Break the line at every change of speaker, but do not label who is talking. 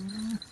Mm-hmm.